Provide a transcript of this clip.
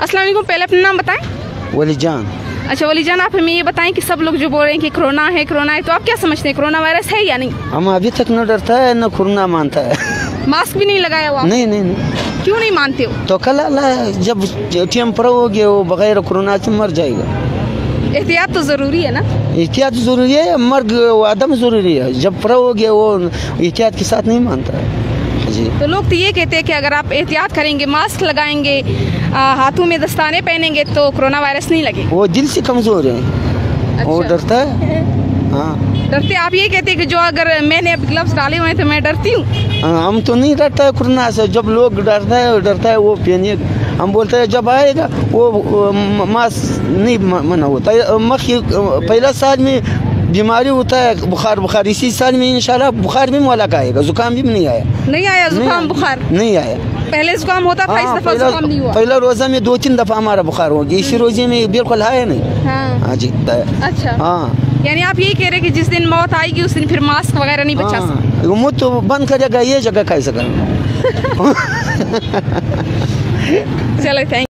अस्सलाम वालेकुम पहले अपना नाम बताएँ। वली जान अच्छा वली जान आप हमें ये बताएँ कि सब लोग जो बोल रहे हैं कि कोरोना है कोरोना है तो आप क्या समझते हैं कोरोना वायरस है या नहीं? हम अभी तक न डरता है न खुरना मानता है। मास्क भी नहीं लगाया हुआ? नहीं नहीं नहीं। क्यों नहीं मानते हो? तो कल अल्लाह जब टीएम पर हो गया वो बगैर कोरोना से मर जाएगा। एहतियात तो ज़रूरी है ना? एहतियात ज़रूरी है मर्ग आदम ज़रूरी है। जब पर हो गया वो एहतियात के साथ नहीं मानता है। जी। तो लोग तो ये कहते हैं कि अगर आप एहतियात करेंगे मास्क लगाएँगे हाथों में दस्ताने पहनेंगे तो कोरोना वायरस नहीं लगे वो दिल से कमज़ोर है। वो अच्छा। डरता है? हाँ। डरते आप ये कहते हैं कि जो अगर मैंने अब ग्लव्स डाले हुए थे तो मैं डरती हूँ? हाँ, हम तो नहीं डरता है कोरोना से। जब लोग डरता है डरता है वो पहनिए। हम बोलते हैं जब आएगा वो वो मास्क नहीं मना होता। है मक्खी पहला साल में बीमारी होता है बुखार बुखार इसी साल में इंशाल्लाह बुखार भी मोला का आएगा जुकाम भी नहीं आया नहीं आया जुकाम। बुखार नहीं आया पहले जुकाम होता था इस दफ़ा पहला जुकाम नहीं हुआ पहला रोजा में दो तीन दफ़ा हमारा बुखार हो गया इसी रोज़े में बिल्कुल आया नहीं हाँ हाँ जी अच्छा हाँ यानी आप यही कह रहे कि जिस दिन मौत आएगी उस दिन फिर मास्क वगैरह नहीं बचा सकते मुँह तो बंद करेगा ये जगह खाई सका चलो थैंक